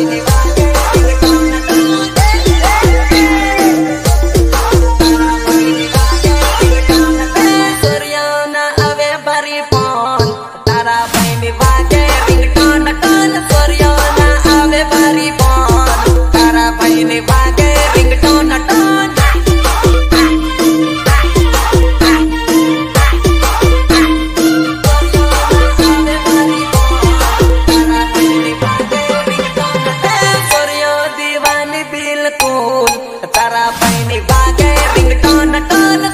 you सारा पैनी बाजे रिंगटोन टोन।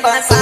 pasar.